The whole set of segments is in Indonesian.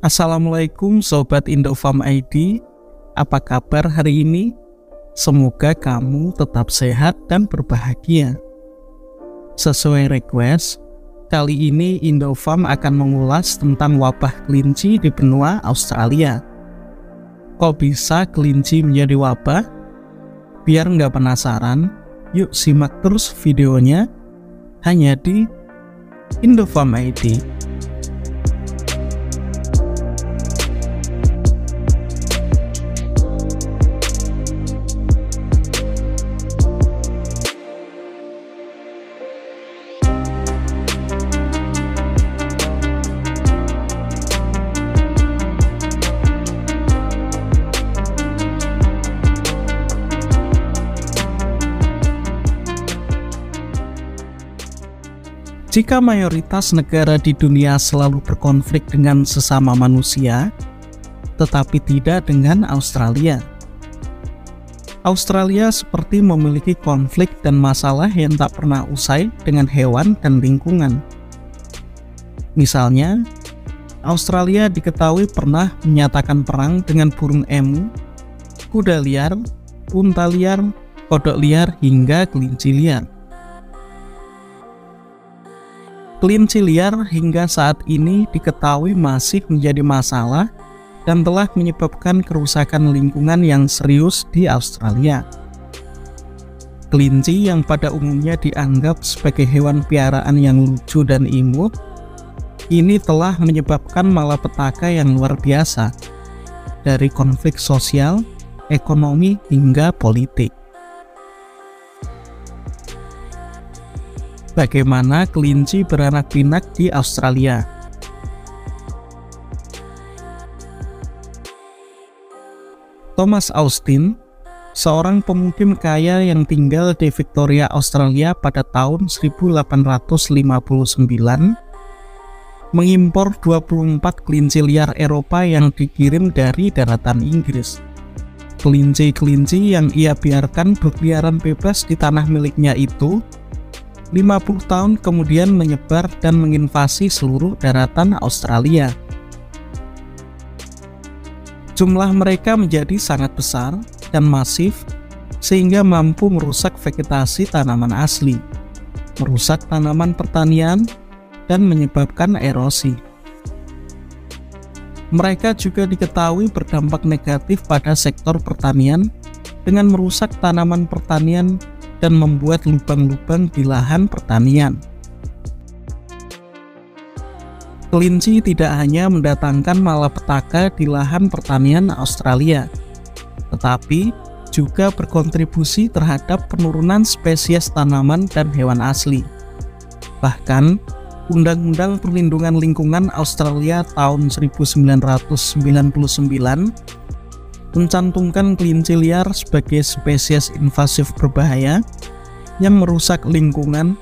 Assalamualaikum Sobat Indofarm ID Apa kabar hari ini? Semoga kamu tetap sehat dan berbahagia Sesuai request, kali ini Indofarm akan mengulas tentang wabah kelinci di benua Australia Kok bisa kelinci menjadi wabah? Biar nggak penasaran, yuk simak terus videonya hanya di Indofarm ID. Jika mayoritas negara di dunia selalu berkonflik dengan sesama manusia, tetapi tidak dengan Australia. Australia seperti memiliki konflik dan masalah yang tak pernah usai dengan hewan dan lingkungan. Misalnya, Australia diketahui pernah menyatakan perang dengan burung emu, kuda liar, unta liar, kodok liar, hingga kelinci liar. Kelinci liar hingga saat ini diketahui masih menjadi masalah dan telah menyebabkan kerusakan lingkungan yang serius di Australia. Kelinci yang pada umumnya dianggap sebagai hewan piaraan yang lucu dan imut, ini telah menyebabkan malapetaka yang luar biasa dari konflik sosial, ekonomi, hingga politik. Bagaimana kelinci beranak pinak di Australia. Thomas Austin, seorang pemukim kaya yang tinggal di Victoria, Australia pada tahun 1859, mengimpor 24 kelinci liar Eropa yang dikirim dari daratan Inggris. Kelinci-kelinci yang ia biarkan berkeliaran bebas di tanah miliknya itu 50 tahun kemudian menyebar dan menginvasi seluruh daratan Australia. Jumlah mereka menjadi sangat besar dan masif sehingga mampu merusak vegetasi tanaman asli, merusak tanaman pertanian, dan menyebabkan erosi. Mereka juga diketahui berdampak negatif pada sektor pertanian dengan merusak tanaman pertanian dan membuat lubang-lubang di lahan pertanian. Kelinci tidak hanya mendatangkan malapetaka di lahan pertanian Australia, tetapi juga berkontribusi terhadap penurunan spesies tanaman dan hewan asli. Bahkan, Undang-Undang Perlindungan Lingkungan Australia tahun 1999 mencantumkan kelinci liar sebagai spesies invasif berbahaya yang merusak lingkungan,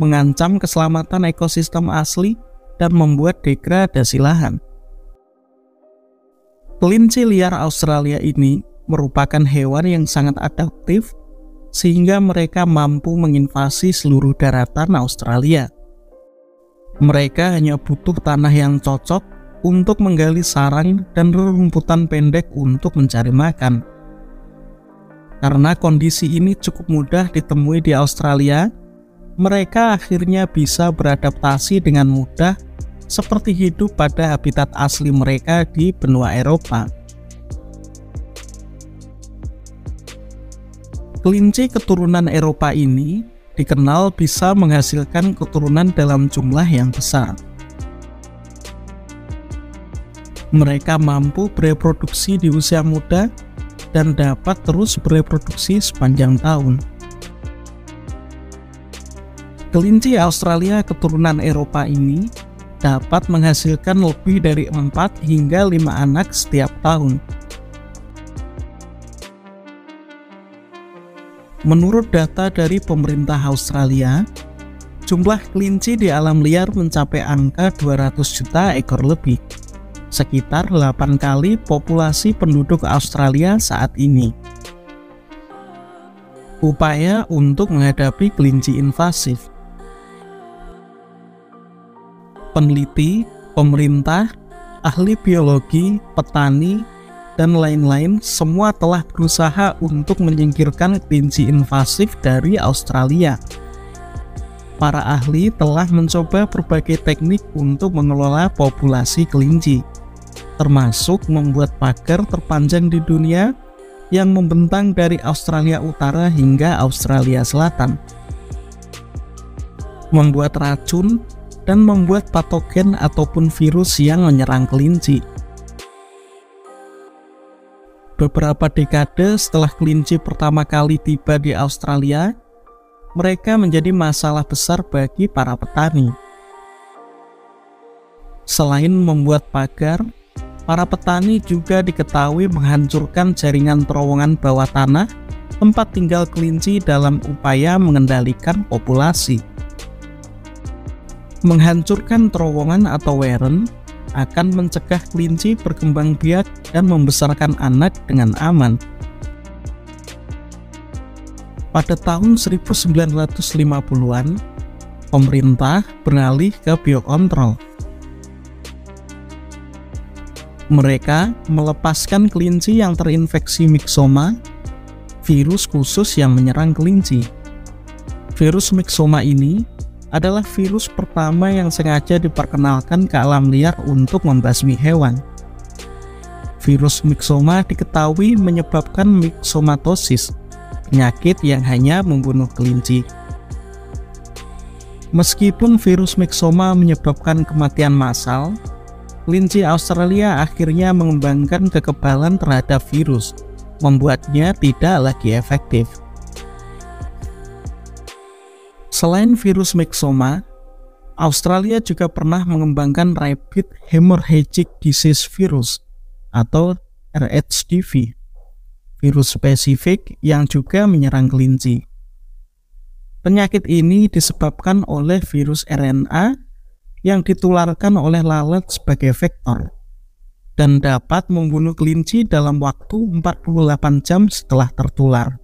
mengancam keselamatan ekosistem asli, dan membuat degradasi lahan. Kelinci liar Australia ini merupakan hewan yang sangat adaptif sehingga mereka mampu menginvasi seluruh daratan Australia. Mereka hanya butuh tanah yang cocok untuk menggali sarang dan rerumputan pendek untuk mencari makan. Karena kondisi ini cukup mudah ditemui di Australia, mereka akhirnya bisa beradaptasi dengan mudah seperti hidup pada habitat asli mereka di benua Eropa. Kelinci keturunan Eropa ini dikenal bisa menghasilkan keturunan dalam jumlah yang besar mereka mampu bereproduksi di usia muda dan dapat terus bereproduksi sepanjang tahun. Kelinci Australia keturunan Eropa ini dapat menghasilkan lebih dari 4 hingga 5 anak setiap tahun. Menurut data dari pemerintah Australia, jumlah kelinci di alam liar mencapai angka 200 juta ekor lebih sekitar 8 kali populasi penduduk Australia saat ini. Upaya untuk menghadapi kelinci invasif Peneliti, pemerintah, ahli biologi, petani, dan lain-lain semua telah berusaha untuk menyingkirkan kelinci invasif dari Australia. Para ahli telah mencoba berbagai teknik untuk mengelola populasi kelinci, termasuk membuat pagar terpanjang di dunia yang membentang dari Australia Utara hingga Australia Selatan. Membuat racun dan membuat patogen ataupun virus yang menyerang kelinci. Beberapa dekade setelah kelinci pertama kali tiba di Australia, mereka menjadi masalah besar bagi para petani. Selain membuat pagar, para petani juga diketahui menghancurkan jaringan terowongan bawah tanah tempat tinggal kelinci dalam upaya mengendalikan populasi. Menghancurkan terowongan atau weren akan mencegah kelinci berkembang biak dan membesarkan anak dengan aman. Pada tahun 1950-an, pemerintah beralih ke biokontrol. Mereka melepaskan kelinci yang terinfeksi myxoma, virus khusus yang menyerang kelinci. Virus myxoma ini adalah virus pertama yang sengaja diperkenalkan ke alam liar untuk membasmi hewan. Virus myxoma diketahui menyebabkan myxomatosis, penyakit yang hanya membunuh kelinci. Meskipun virus myxoma menyebabkan kematian massal, kelinci Australia akhirnya mengembangkan kekebalan terhadap virus, membuatnya tidak lagi efektif. Selain virus myxoma, Australia juga pernah mengembangkan Rapid Hemorrhagic Disease Virus atau RHDV, virus spesifik yang juga menyerang kelinci. Penyakit ini disebabkan oleh virus RNA yang ditularkan oleh lalat sebagai vektor dan dapat membunuh kelinci dalam waktu 48 jam setelah tertular.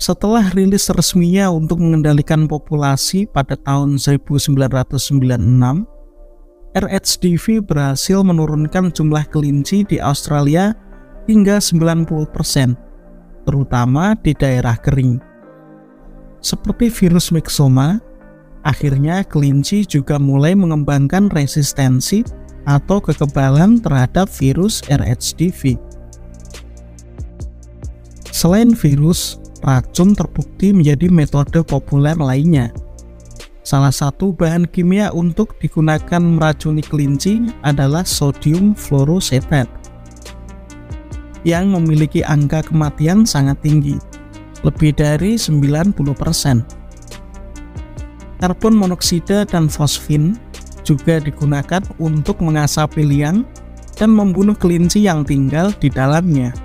Setelah rilis resminya untuk mengendalikan populasi pada tahun 1996, RHDV berhasil menurunkan jumlah kelinci di Australia hingga 90%, terutama di daerah kering. Seperti virus myxoma, akhirnya kelinci juga mulai mengembangkan resistensi atau kekebalan terhadap virus RHDV. Selain virus, racun terbukti menjadi metode populer lainnya. Salah satu bahan kimia untuk digunakan meracuni kelinci adalah sodium fluorosetat yang memiliki angka kematian sangat tinggi, lebih dari 90%. Karbon monoksida dan fosfin juga digunakan untuk mengasapi liang dan membunuh kelinci yang tinggal di dalamnya.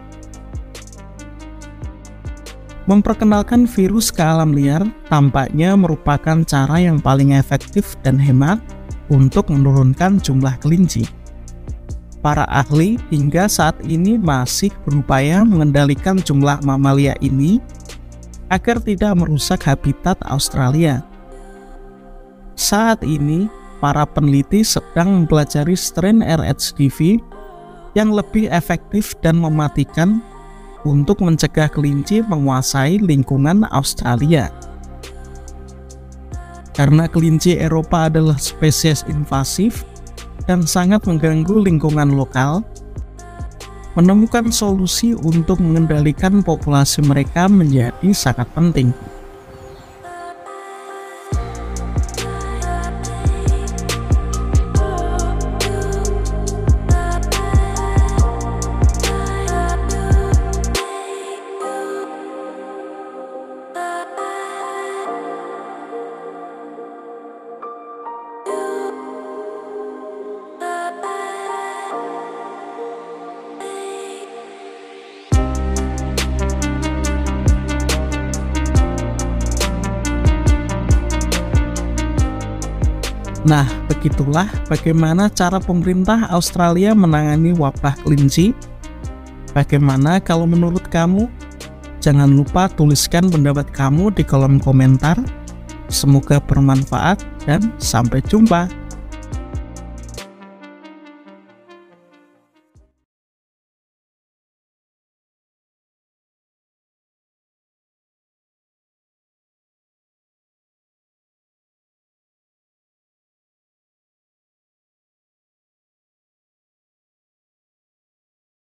Memperkenalkan virus ke alam liar tampaknya merupakan cara yang paling efektif dan hemat untuk menurunkan jumlah kelinci. Para ahli hingga saat ini masih berupaya mengendalikan jumlah mamalia ini agar tidak merusak habitat Australia. Saat ini, para peneliti sedang mempelajari strain RHDV yang lebih efektif dan mematikan untuk mencegah kelinci menguasai lingkungan Australia. Karena kelinci Eropa adalah spesies invasif dan sangat mengganggu lingkungan lokal, menemukan solusi untuk mengendalikan populasi mereka menjadi sangat penting. Nah, begitulah bagaimana cara pemerintah Australia menangani wabah kelinci. Bagaimana kalau menurut kamu? Jangan lupa tuliskan pendapat kamu di kolom komentar. Semoga bermanfaat dan sampai jumpa.